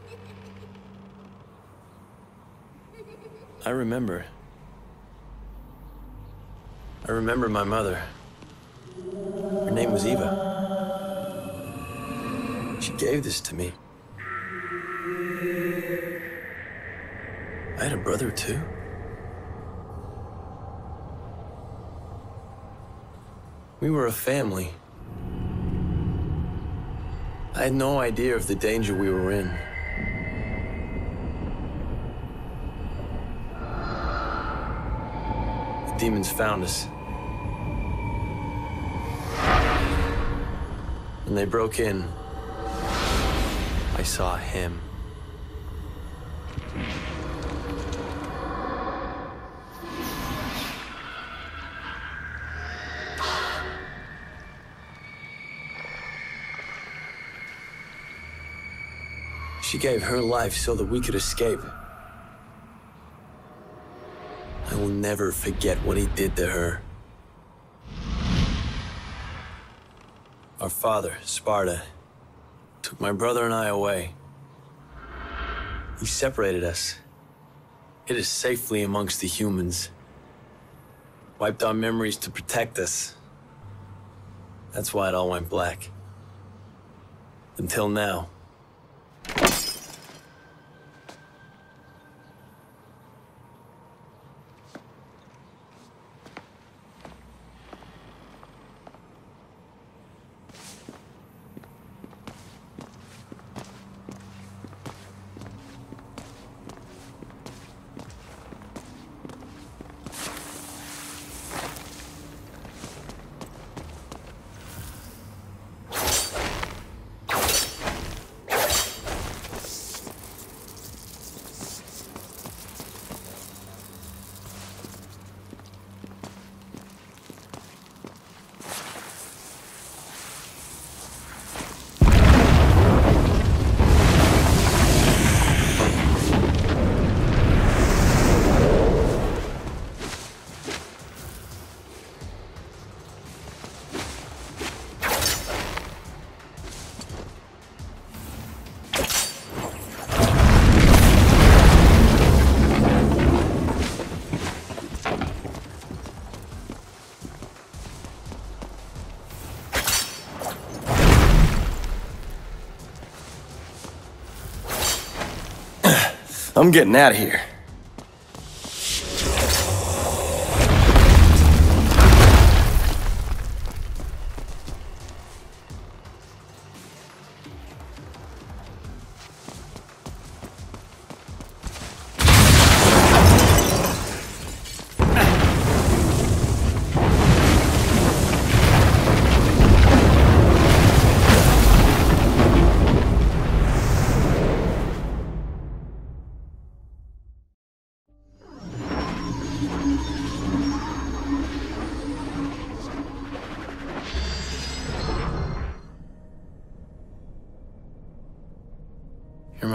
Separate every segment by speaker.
Speaker 1: I remember. I remember my mother. Her name was Eva. She gave this to me. I had a brother too. We were a family. I had no idea of the danger we were in. Demons found us. When they broke in, I saw him. She gave her life so that we could escape. I will never forget what he did to her. Our father, Sparda, took my brother and I away. He separated us, hid us safely amongst the humans, wiped our memories to protect us. That's why it all went black. Until now.
Speaker 2: I'm getting out of here.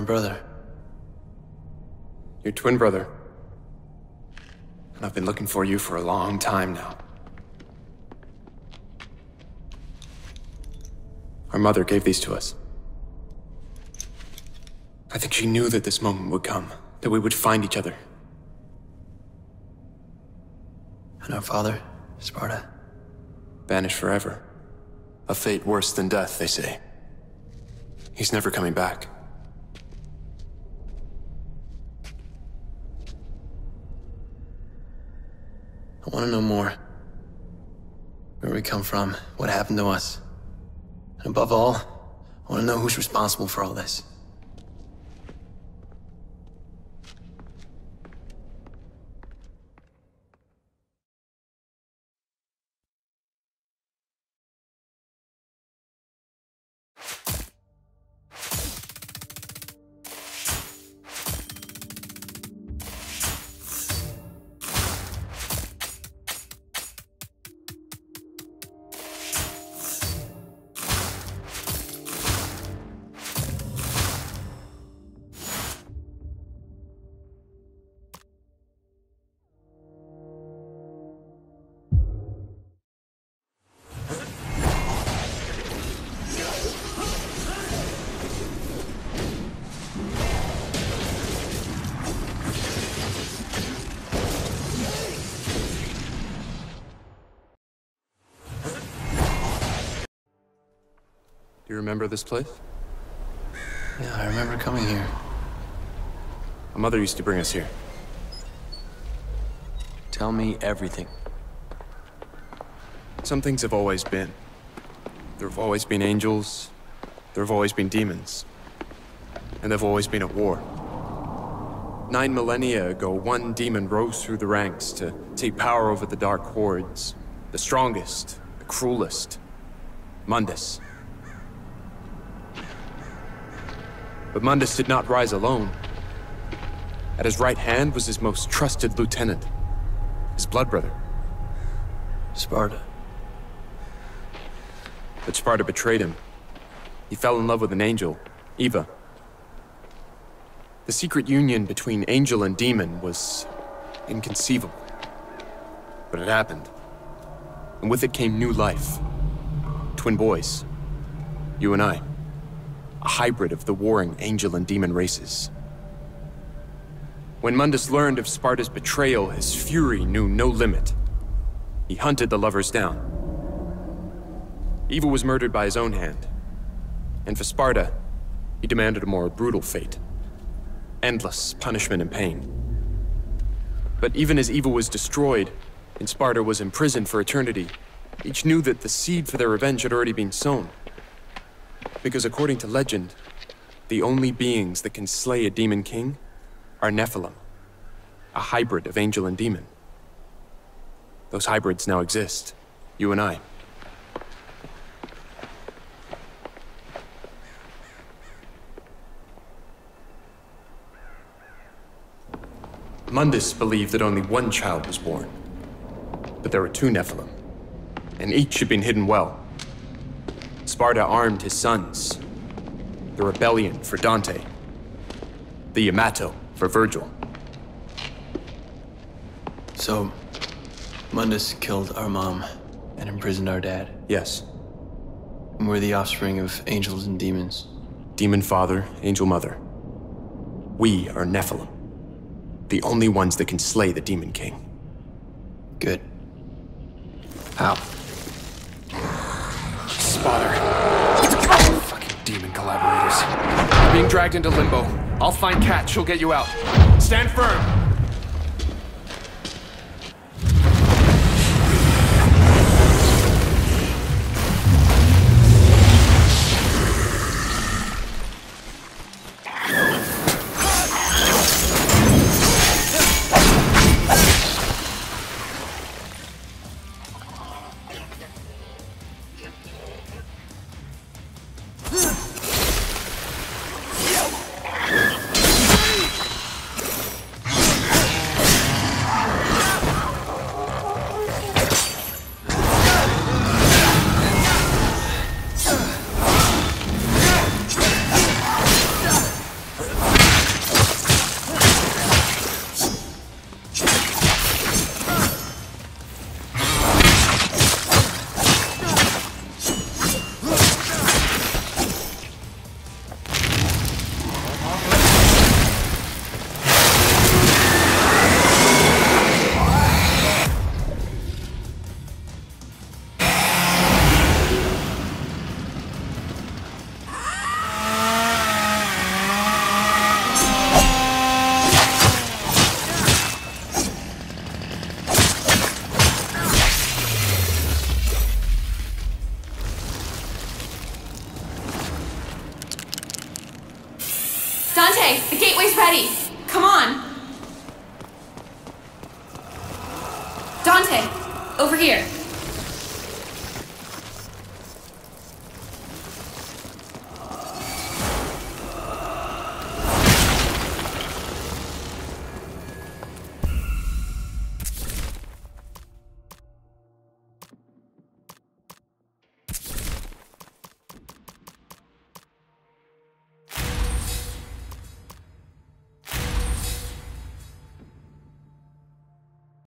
Speaker 1: My brother.
Speaker 3: Your twin brother. And I've been looking for you for a long time now. Our mother gave these to us. I think she knew that this moment would come, that we would find each other.
Speaker 1: And our father, Sparda.
Speaker 3: Banished forever. A fate worse than death, they say. He's never coming back.
Speaker 1: I want to know more. Where we come from, what happened to us. And above all, I want to know who's responsible for all this.
Speaker 3: You remember this place?
Speaker 1: Yeah, I remember coming here.
Speaker 3: My mother used to bring us here.
Speaker 1: Tell me everything.
Speaker 3: Some things have always been. There have always been angels. There have always been demons. And they've always been at war. Nine millennia ago, one demon rose through the ranks to take power over the Dark Hordes. The strongest, the cruelest. Mundus. But Mundus did not rise alone. At his right hand was his most trusted lieutenant, his blood brother.
Speaker 1: Sparda.
Speaker 3: But Sparda betrayed him. He fell in love with an angel, Eva. The secret union between angel and demon was inconceivable. But it happened. And with it came new life. Twin boys. You and I. A hybrid of the warring angel and demon races. When Mundus learned of Sparda's betrayal, his fury knew no limit. He hunted the lovers down. Eva was murdered by his own hand. And for Sparda, he demanded a more brutal fate. Endless punishment and pain. But even as Eva was destroyed, and Sparda was imprisoned for eternity, each knew that the seed for their revenge had already been sown. Because according to legend, the only beings that can slay a demon king are Nephilim, a hybrid of angel and demon. Those hybrids now exist, you and I. Mundus believed that only one child was born. But there were two Nephilim, and each had been hidden well. Sparda armed his sons. The rebellion for Dante. The Yamato for Vergil.
Speaker 1: So, Mundus killed our mom and imprisoned our dad.
Speaker 3: Yes.
Speaker 1: And we're the offspring of angels and demons.
Speaker 3: Demon father, angel mother. We are Nephilim. The only ones that can slay the Demon King.
Speaker 1: Good. How?
Speaker 3: Spotter. Demon collaborators. I'm being dragged into limbo. I'll find Kat. She'll get you out. Stand firm.
Speaker 2: Dante, the gateway's ready. Come on. Dante, over here.